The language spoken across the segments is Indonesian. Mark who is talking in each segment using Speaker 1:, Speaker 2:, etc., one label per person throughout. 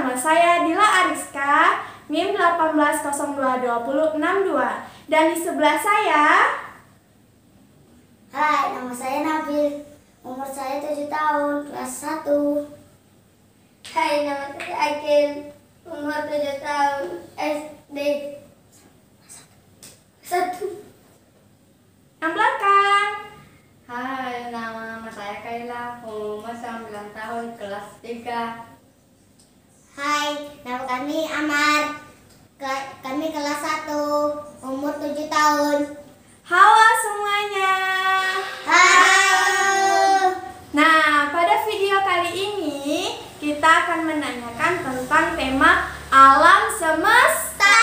Speaker 1: nama saya Dila Ariska, NIM 18022062. Dan di sebelah saya
Speaker 2: Hai, nama saya Nabil. Umur saya 7 tahun, kelas 1. Hai, nama saya Akin. Umur 7 tahun, SD.
Speaker 1: Halo semuanya.
Speaker 2: Halo.
Speaker 1: Nah, pada video kali ini kita akan menanyakan tentang tema alam semesta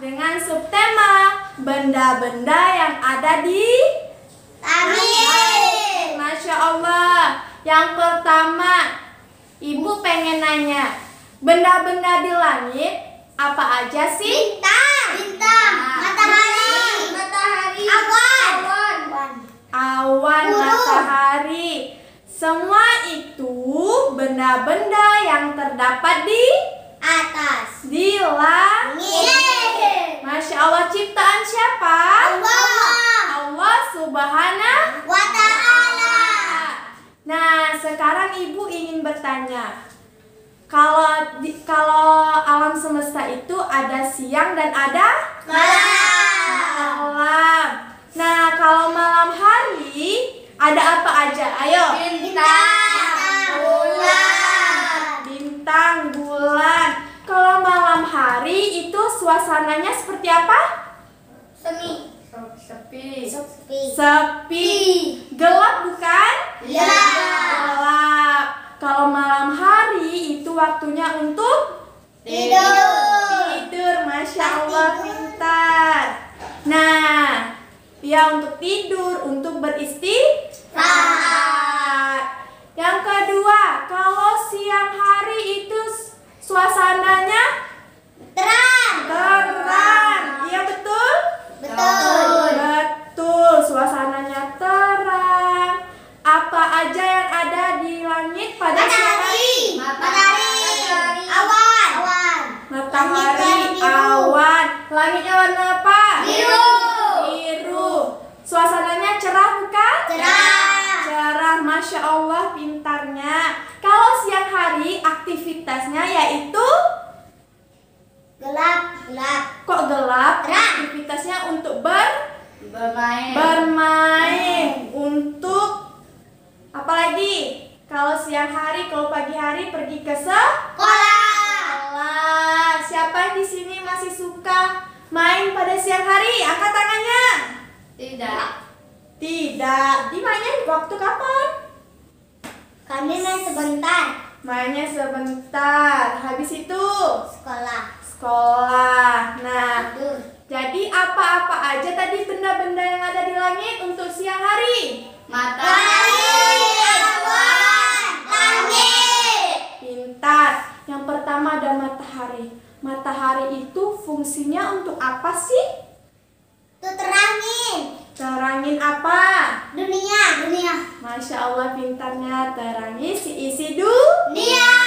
Speaker 1: dengan subtema benda-benda yang ada di
Speaker 2: Amin.
Speaker 1: Masya Allah. Yang pertama, Ibu pengen nanya, benda-benda di langit apa aja sih?
Speaker 2: Bintang. Bintang. Matahari. Matahari. Awan. Awan. Burung.
Speaker 1: matahari. Semua itu benda-benda yang terdapat di
Speaker 2: Atas.
Speaker 1: di langit.
Speaker 2: Langit.
Speaker 1: Masya Allah, ciptaan siapa?
Speaker 2: Allah.
Speaker 1: Allah Subhanahu
Speaker 2: Wa ta'ala.
Speaker 1: Nah, sekarang ibu ingin bertanya, kalau di, kalau alam semesta itu ada siang dan ada
Speaker 2: Malam.
Speaker 1: malam. Nah, kalau malam hari ada apa aja? Ayo.
Speaker 2: Bintang. Bulan.
Speaker 1: Bintang, bulan. Kalau malam hari itu suasananya seperti apa?
Speaker 2: Semi.
Speaker 3: Sepi.
Speaker 2: Sepi.
Speaker 1: Sepi. Gelap bukan?
Speaker 2: Gelap.
Speaker 1: Gelap. Kalau malam hari itu waktunya untuk
Speaker 2: Tidur.
Speaker 1: tidur. Masya Allah pintar. Nah, ya untuk tidur, untuk beristirahat. Yang kedua, kalau siang hari itu suasananya
Speaker 2: Terang.
Speaker 1: terang. Iya betul?
Speaker 2: Betul.
Speaker 1: Suasananya terang. Apa aja yang ada di langit pada siang hari?
Speaker 2: Matahari. Matahari. Awan. Awan.
Speaker 1: Matahari, awan. Langitnya warna apa?
Speaker 2: Biru.
Speaker 1: Biru. Suasananya cerah bukan?
Speaker 2: Cerah.
Speaker 1: Cerah, masya Allah pintarnya. Kalau siang hari aktivitasnya yaitu
Speaker 2: Gelap. Gelap.
Speaker 1: Kok gelap? Aktivitasnya untuk ber
Speaker 3: Bermain.
Speaker 1: bermain untuk apa lagi? Kalau siang hari, kalau pagi hari pergi ke sekolah.
Speaker 2: Sekolah.
Speaker 1: Siapa di sini masih suka main pada siang hari? Angkat tangannya.
Speaker 3: Tidak.
Speaker 1: Tidak. Dimainnya waktu kapan?
Speaker 2: Kami main sebentar.
Speaker 1: Mainnya sebentar. Habis itu
Speaker 2: Sekolah.
Speaker 1: Sekolah. Nah, jadi apa-apa aja tadi benda-benda yang ada di langit untuk siang hari?
Speaker 3: Matahari.
Speaker 2: Awan. Langit.
Speaker 1: Pintar. Yang pertama ada matahari. Matahari itu fungsinya untuk apa sih?
Speaker 2: Tuh terangin.
Speaker 1: Terangin apa?
Speaker 2: Dunia. Dunia.
Speaker 1: Masya Allah pintarnya terangi si isi dunia.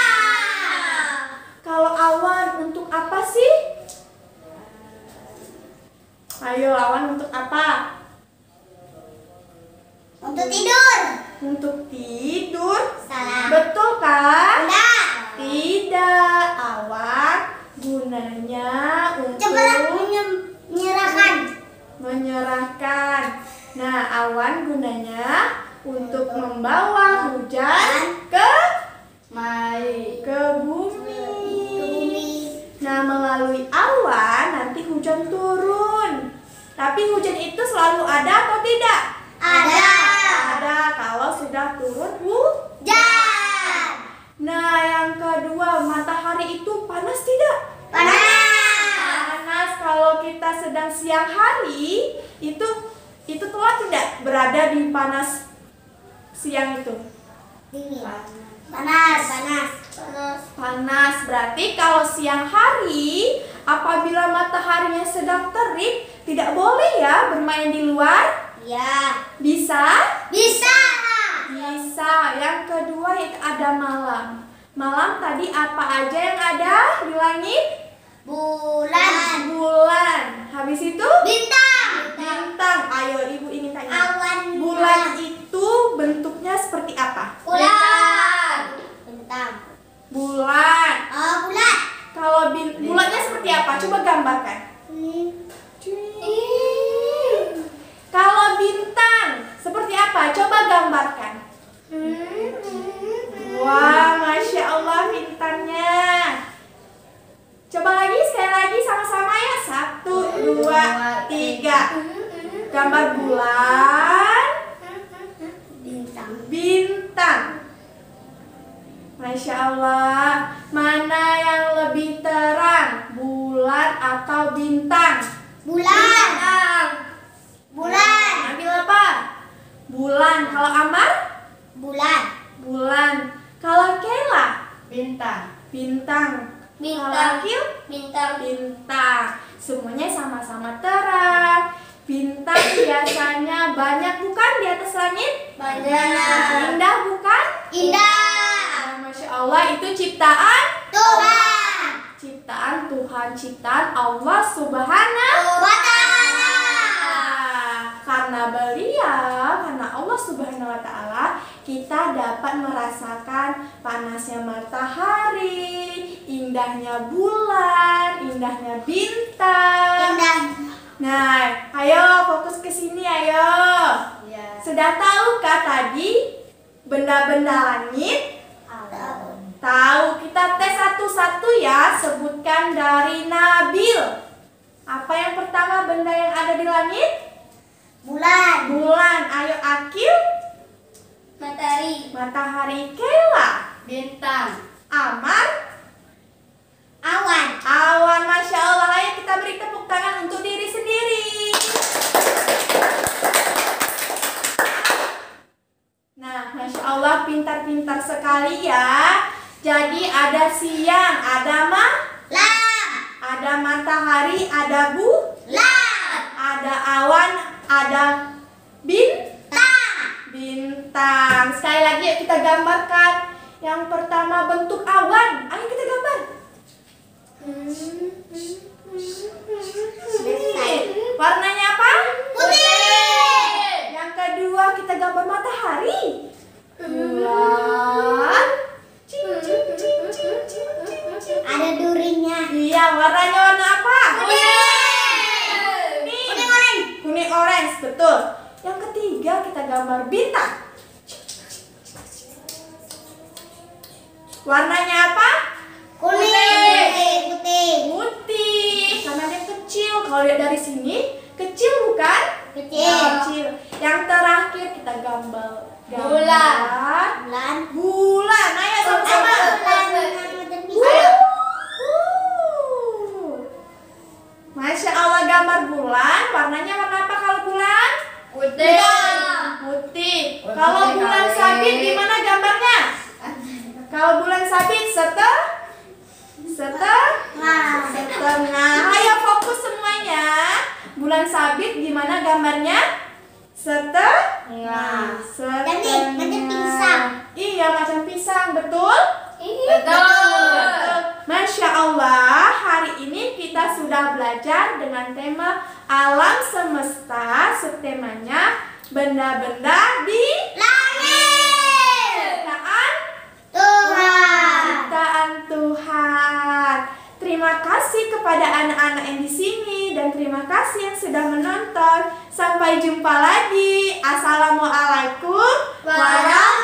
Speaker 1: Kalau awan untuk apa sih? Ayo awan untuk apa?
Speaker 2: Untuk tidur.
Speaker 1: Untuk tidur.
Speaker 2: Salah.
Speaker 1: Betul kan?
Speaker 2: Enggak.
Speaker 1: Tidak. Awan gunanya untuk
Speaker 2: Cepat menye- menyerahkan.
Speaker 1: menyerahkan. Nah, awan gunanya untuk membawa hujan ke
Speaker 3: Mai.
Speaker 1: ke bumi. Tapi hujan itu selalu ada atau tidak?
Speaker 2: Ada.
Speaker 1: Ada kalau sudah turun hujan. Nah, yang kedua, matahari itu panas tidak?
Speaker 2: Panas.
Speaker 1: Panas kalau kita sedang siang hari, itu itu telah tidak berada di panas siang itu.
Speaker 2: Dingin. Panas. Panas. Panas.
Speaker 1: Panas berarti kalau siang hari apabila mataharinya sedang terik tidak boleh ya bermain di luar.
Speaker 2: Ya.
Speaker 1: Bisa?
Speaker 2: Bisa.
Speaker 1: Bisa. Yang kedua itu ada malam. Malam tadi apa aja yang ada di langit?
Speaker 2: Bulan.
Speaker 1: Bulan. Habis itu
Speaker 2: Bintang.
Speaker 1: bintang. Ayo ibu ingin tanya.
Speaker 2: Awan.
Speaker 1: Bulan itu bentuknya seperti apa?
Speaker 2: Bulan. Bintang.
Speaker 1: Bulan.
Speaker 2: Oh, bulan.
Speaker 1: Kalau bin- bulannya seperti apa? Coba gambarkan. Kalau bintang seperti apa? Coba gambarkan. Wah, masya Allah pintarnya. Coba lagi sekali lagi sama-sama ya. Satu, dua, tiga. Gambar bulan,
Speaker 2: Bintang.
Speaker 1: bintang. Masya Allah, mana yang lebih terang, bulan atau bintang?
Speaker 2: Bulan. Bulan.
Speaker 1: Ambil apa? Bulan. Kalau Amar?
Speaker 2: Bulan.
Speaker 1: Bulan. Kalau Kela?
Speaker 3: Bintang.
Speaker 1: Bintang. Kalau
Speaker 2: Bintang.
Speaker 1: Akil?
Speaker 2: Bintang.
Speaker 1: Bintang. Semuanya sama-sama terang. Bintang biasanya banyak bukan di atas langit?
Speaker 2: Banyak.
Speaker 1: Indah bukan?
Speaker 2: Indah.
Speaker 1: Nah, Masya Allah itu ciptaan
Speaker 2: Tuhan.
Speaker 1: ciptaan Tuhan ciptaan Allah Subhanahu
Speaker 2: Wa ta'ala.
Speaker 1: karena beliau karena Allah Subhanahu wa taala kita dapat merasakan panasnya matahari, indahnya bulan, indahnya bintang.
Speaker 2: Indah.
Speaker 1: Nah, ayo fokus ke sini ayo.
Speaker 3: Ya.
Speaker 1: Sudah tahukah tadi benda-benda langit?
Speaker 2: Tahu.
Speaker 1: Tahu, kita tes satu-satu ya. Sebutkan dari Nabil. Apa yang pertama benda yang ada di langit?
Speaker 2: Bulan.
Speaker 1: Bulan. Ayo Akil.
Speaker 2: Matahari.
Speaker 1: Matahari Kela.
Speaker 3: Bintang.
Speaker 1: Amar.
Speaker 2: Awan.
Speaker 1: Awan. Masya Allah. Ayo kita beri tepuk tangan untuk diri sendiri. Nah, Masya Allah pintar-pintar sekali ya. Jadi ada siang, ada
Speaker 2: Lam.
Speaker 1: ada matahari, ada bu,
Speaker 2: Lam.
Speaker 1: ada awan, ada. Bintang. Sekali lagi yuk kita gambarkan. Yang pertama bentuk awan. Ayo kita gambar. Warnanya apa?
Speaker 2: Putih.
Speaker 1: Yang kedua kita gambar matahari. Bulan.
Speaker 2: Ada durinya.
Speaker 1: Iya, warnanya warna apa?
Speaker 2: Kuning.
Speaker 1: Kuning.
Speaker 2: Kuning orange.
Speaker 1: Kuning orange, betul. Yang ketiga kita gambar bintang. Warnanya apa?
Speaker 2: Kuning. Putih.
Speaker 1: Putih. Karena dia kecil. Kalau lihat dari sini, kecil bukan?
Speaker 2: Kecil.
Speaker 1: Kecil. Yang terakhir kita gambar gambar
Speaker 3: Bulan.
Speaker 2: Bulan.
Speaker 1: Bulan. Ayo sama-sama.
Speaker 2: Bulan.
Speaker 1: Ayo. Uh. Masya Allah gambar bulan. Warnanya warna apa kalau bulan?
Speaker 3: Putih.
Speaker 1: Putih.
Speaker 3: Putih
Speaker 1: Kalau bulan
Speaker 3: kali.
Speaker 1: sabit gimana gambarnya? Kalau bulan sabit setengah setengah
Speaker 2: Nah.
Speaker 1: setengah. Ayo fokus semuanya. Bulan sabit gimana gambarnya? Setengah. Setengah.
Speaker 2: Jadi, macam pisang.
Speaker 1: Iya macam pisang betul?
Speaker 3: Betul.
Speaker 1: Masya Allah, hari ini kita sudah belajar dengan tema alam semesta, subtemanya benda-benda di
Speaker 2: Langit.
Speaker 1: ciptaan
Speaker 2: Tuhan.
Speaker 1: ciptaan Tuhan. Terima kasih kepada anak-anak yang di sini kasih yang sudah menonton. Sampai jumpa lagi. Assalamualaikum warahmatullahi